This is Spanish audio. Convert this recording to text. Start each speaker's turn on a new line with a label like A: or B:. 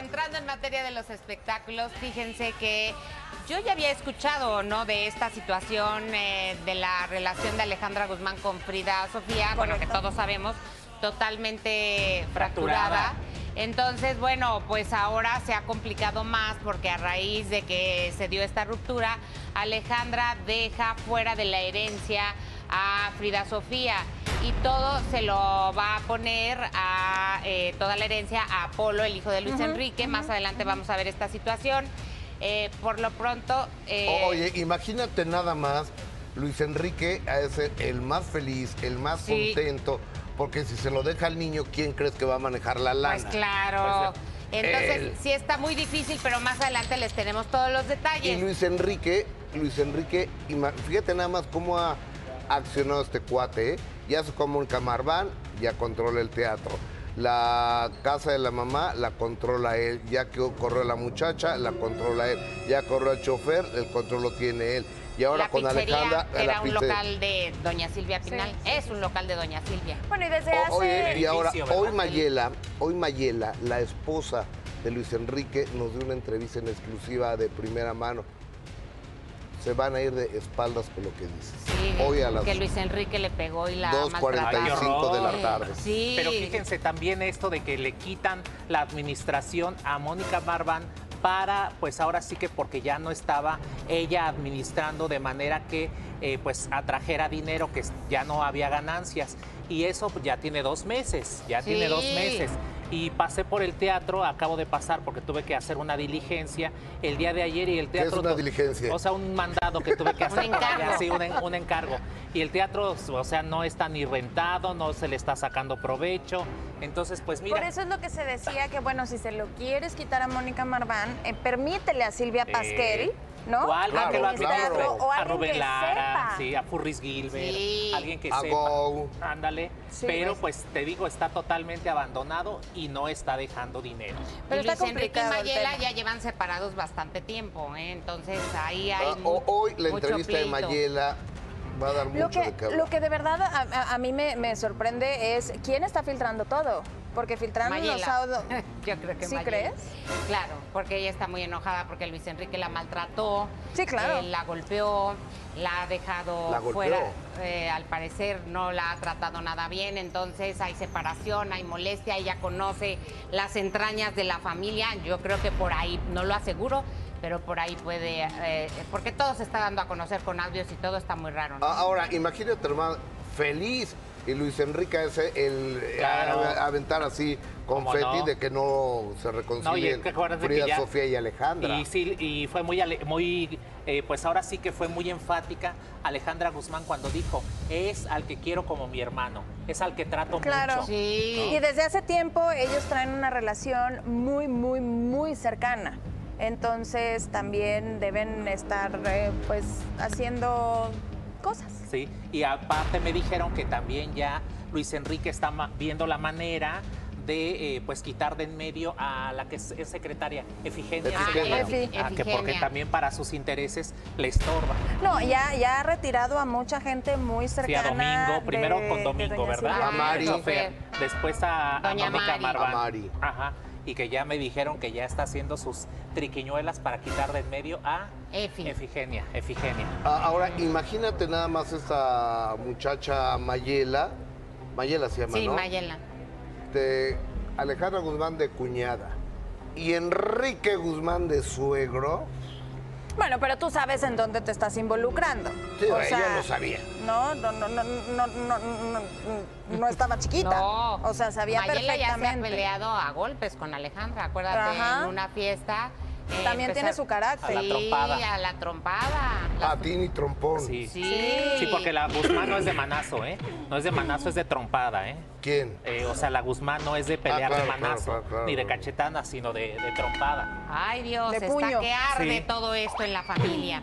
A: entrando en materia de los espectáculos, fíjense que yo ya había escuchado, ¿no? De esta situación eh, de la relación de Alejandra Guzmán con Frida Sofía, bueno, que todos sabemos, totalmente fracturada.
B: Fracturada.
A: Entonces, bueno, pues ahora se ha complicado más porque a raíz de que se dio esta ruptura, Alejandra deja fuera de la herencia a Frida Sofía y todo se lo va a poner a eh, toda la herencia a Apolo, el hijo de Luis Enrique. Más adelante vamos a ver esta situación. Eh, por lo pronto, eh,
C: Oye, imagínate nada más, Luis Enrique ha de ser el más feliz, el más
A: Sí.
C: contento, porque si se lo deja al niño, ¿quién crees que va a manejar la lana?
A: pues claro. Entonces,
C: él.
A: sí está muy difícil, pero más adelante les tenemos todos los
C: Y
A: detalles.
C: Luis Enrique, Luis Enrique, fíjate nada más cómo ha accionado este cuate, ¿eh? Ya se como un camarván, ya controla el teatro. La casa de la mamá la controla él, ya que corrió la muchacha, la controla él. Ya corrió el chofer, el control lo tiene él. Y ahora
A: la
C: con Alejandra,
A: era
C: la
A: un
C: pizzería.
A: local de Doña Silvia Pinal. Es un local de Doña Silvia.
D: Bueno, y desde hace...
C: Oye, y ahora, hoy Mayela, hoy Mayela, la esposa de Luis Enrique, nos dio una entrevista en exclusiva de primera mano. Se van a ir de espaldas por lo que dices.
A: Sí,
C: hoy a las
A: que Luis Enrique le pegó y la
C: 2.45 de la tarde.
A: Sí.
B: Pero fíjense también esto de que le quitan la administración a Mónica Marván para, pues ahora sí que porque ya no estaba ella administrando de manera que eh, pues atrajera dinero, que ya no había ganancias. Y eso pues, ya tiene dos meses, ya tiene dos
A: Sí.
B: meses. Y pasé por el teatro, acabo de pasar porque tuve que hacer una diligencia el día de ayer y el
C: ¿Qué es
B: teatro...
C: una diligencia?
B: O sea, un mandado que tuve que
A: Un
B: hacer. allá,
A: encargo.
B: sí, un, un encargo. Y el teatro, o sea, no está ni rentado, no se le está sacando provecho. Entonces, pues mira.
D: Por eso es lo que se decía que, bueno, si se lo quieres quitar a Mónica Marván, eh, permítele a Silvia
B: eh,
D: Pasquel, ¿no?
B: O alguien que lo administre.
D: O
B: a
D: alguien
B: Rubén
D: que
B: Lara,
D: sepa.
B: sí, a Furris Gilbert,
A: Sí.
B: alguien que
C: A
B: sepa.
C: Go.
B: Ándale.
D: Sí,
B: Pero
D: pues.
B: pues te digo, está totalmente abandonado y no está dejando dinero.
D: Pero
A: y
D: está
A: Luis Enrique y Mayela ya llevan separados bastante tiempo, ¿eh? entonces ahí hay
C: Ah,
A: mu-
C: o- hoy la
A: mucho
C: entrevista de. Mayela va a dar
D: Lo
C: mucho
D: que,
C: de qué hablar.
D: lo que de verdad a, a- a mí me, me sorprende es quién está filtrando todo. Porque filtraron los
A: Mayela.
D: audios.
A: Yo creo que
D: ¿Sí
A: Mayela.
D: crees?
A: Claro, porque ella está muy enojada porque Luis Enrique la maltrató.
D: Sí, claro.
A: eh, la golpeó, la ha dejado
C: ¿La golpeó?
A: fuera. eh, al parecer no la ha tratado nada bien, entonces hay separación, hay molestia, ella conoce las entrañas de la familia. Yo creo que por ahí, no lo aseguro, pero por ahí puede, eh, porque todo se está dando a conocer con audios y todo está muy raro. ¿no?
C: Ah, Ahora, imagínate, hermano, feliz. Y Luis Enrique ese el
B: Claro.
C: a- aventar así
B: ¿Cómo
C: confeti
B: no?
C: de que no se
B: No,
C: reconcilien
B: es que que
C: Frida
B: ya-
C: Sofía y Alejandra.
B: Y sí, y fue muy, ale- muy eh, pues ahora sí que fue muy enfática Alejandra Guzmán cuando dijo, es al que quiero como mi hermano, es al que trato
D: Claro.
B: mucho.
A: Sí.
D: Y desde hace tiempo ellos traen una relación muy, muy, muy cercana. Entonces también deben estar eh, pues haciendo cosas.
B: Sí, y aparte me dijeron que también ya Luis Enrique está viendo la manera de eh, pues quitar de en medio a la que es, es secretaria Efigenia,
C: Efigenia.
B: Ah, ah, que porque también para sus intereses le estorba.
D: No, ya, ya ha retirado a mucha gente muy
B: Sí, a
D: cercana.
B: Domingo, primero con Domingo, ¿verdad?
D: Silvia.
C: A Mari.
B: Chofer. Después a, a Mónica. Marván.
C: A Mari.
B: Ajá. Y que ya me dijeron que ya está haciendo sus triquiñuelas para quitar de en medio a
A: Efi.
B: Efigenia. Efigenia.
C: Ah, Ahora, imagínate nada más esta muchacha Mayela. Mayela se llama,
A: Sí,
C: ¿no?
A: Mayela.
C: Alejandra Guzmán de cuñada. Y Enrique Guzmán de suegro.
D: Bueno, pero tú sabes en dónde te estás involucrando.
C: Sí, ella lo sabía.
D: No, no, no, no, no, no, no, no estaba chiquita.
A: No.
D: O sea, sabía
A: Mayela ya se ha
D: perfectamente.
A: peleado a golpes con Alejandra, acuérdate,
D: Ajá.
A: en una fiesta. Eh,
D: También tiene su carácter.
B: A la trompada.
A: Sí, a la trompada. La-
C: A ti ni trompón.
B: Sí.
A: Sí.
B: Sí, porque la Guzmán no es de manazo, ¿eh? No es de manazo, es de trompada, ¿eh?
C: ¿Quién?
B: Eh, o sea, la Guzmán no es de pelear
C: Ah, claro,
B: de manazo,
C: claro, claro,
B: ni de
C: claro.
B: cachetada, sino de, de trompada.
A: Ay, Dios,
D: De
A: está
D: puño.
A: que arde
B: Sí.
A: todo esto en la familia.